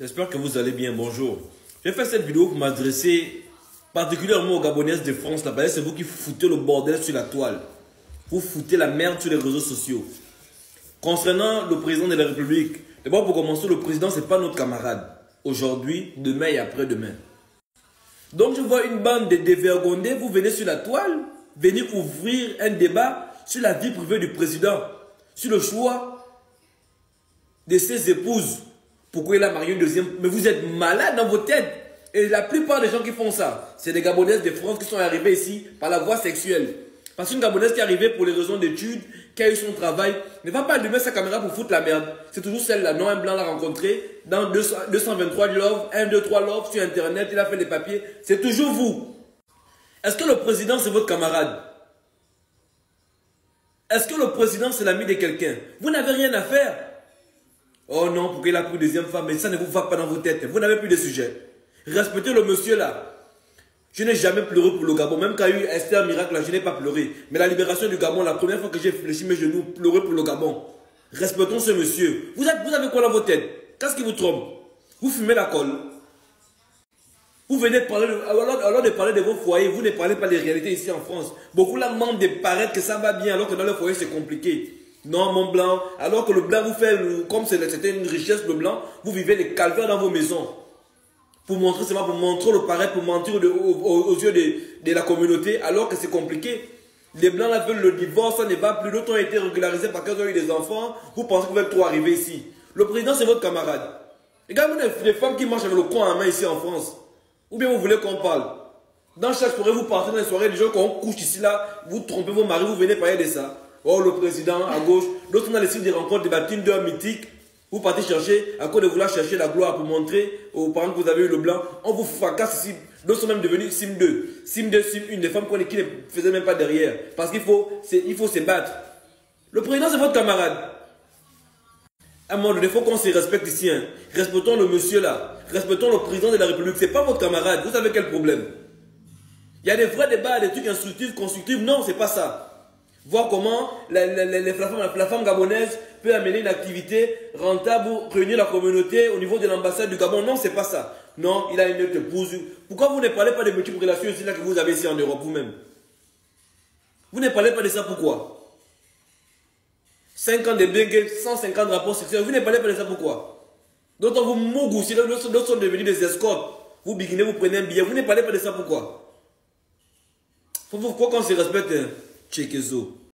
J'espère que vous allez bien. Bonjour. J'ai fait cette vidéo pour m'adresser particulièrement aux Gabonaises de France. C'est vous qui foutez le bordel sur la toile. Vous foutez la merde sur les réseaux sociaux. Concernant le président de la République, d'abord pour commencer, le président, c'est pas notre camarade. Aujourd'hui, demain et après-demain. Donc je vois une bande de dévergondés, vous venez sur la toile, venir ouvrir un débat sur la vie privée du président, sur le choix de ses épouses. Pourquoi il a marié une deuxième Mais vous êtes malade dans vos têtes. Et la plupart des gens qui font ça, c'est des Gabonaises de France qui sont arrivés ici par la voie sexuelle. Parce qu'une Gabonaise qui est arrivée pour les raisons d'études, qui a eu son travail, ne va pas allumer sa caméra pour foutre la merde. C'est toujours celle-là. Non, un blanc l'a rencontré dans 223 love, 1, 2, 3 love sur Internet, il a fait des papiers. C'est toujours vous. Est-ce que le président, c'est votre camarade? Est-ce que le président, c'est l'ami de quelqu'un? Vous n'avez rien à faire. Oh non, pourquoi il a pris une deuxième femme, mais ça ne vous va pas dans vos têtes. Vous n'avez plus de sujet. Respectez le monsieur là. Je n'ai jamais pleuré pour le Gabon. Même quand il y a eu Esther Miracle, là, je n'ai pas pleuré. Mais la libération du Gabon, la première fois que j'ai fléchi mes genoux, pleurer pour le Gabon. Respectons ce monsieur. Vous, êtes, vous avez quoi dans vos têtes? Qu'est-ce qui vous trompe? Vous fumez la colle. Vous venez parler de, parler de vos foyers, vous ne parlez pas des réalités ici en France. Beaucoup là mentent de paraître que ça va bien alors que dans le foyer c'est compliqué. Non, mon blanc. Alors que le blanc vous fait, comme c'était une richesse, le blanc, vous vivez des calvaires dans vos maisons. Pour montrer, c'est pour montrer le paraître, pour mentir aux, yeux de, la communauté, alors que c'est compliqué. Les blancs là veulent le divorce, ça ne va plus. D'autres ont été régularisés parce qu'ils ont eu des enfants. Vous pensez que vous êtes trop arriver ici. Le président, c'est votre camarade. Regardez les femmes qui marchent avec le coin en main ici en France. Ou bien vous voulez qu'on parle. Dans chaque soirée, vous partez dans les soirées, les gens qu'on couche ici là, vous trompez vos maris, vous venez parler de ça. Oh, le président à gauche. D'autres dans les sites de rencontres, des bâtiments d'heures mythiques. Vous partez chercher, à cause de vouloir chercher la gloire pour montrer aux parents que vous avez eu le blanc. On vous fracasse ici. D'autres sont même devenus Sim 2. Sim 2, Sim 1, des femmes qui ne faisaient même pas derrière. Parce qu'il faut, faut se battre. Le président, c'est votre camarade. À un moment donné, il faut qu'on se respecte ici. Hein. Respectons le monsieur là. Respectons le président de la République. Ce n'est pas votre camarade. Vous savez quel problème Il y a des vrais débats, des trucs instructifs, constructifs. Non, c'est pas ça. Voir comment la, la, femme, gabonaise peut amener une activité rentable pour réunir la communauté au niveau de l'ambassade du Gabon. Non, c'est pas ça. Non, il a une autre épouse. Pourquoi vous ne parlez pas des multiples relations là que vous avez ici en Europe vous-même? Vous ne parlez pas de ça pourquoi? 5 ans de bengue, 150 rapports sexuels. Vous ne parlez pas de ça pourquoi? D'autres vous mougoussez, d'autres sont devenus des escortes. Vous biginez, vous prenez un billet. Vous ne parlez pas de ça pourquoi? Faut qu'on se respecte, hein. Tikizu.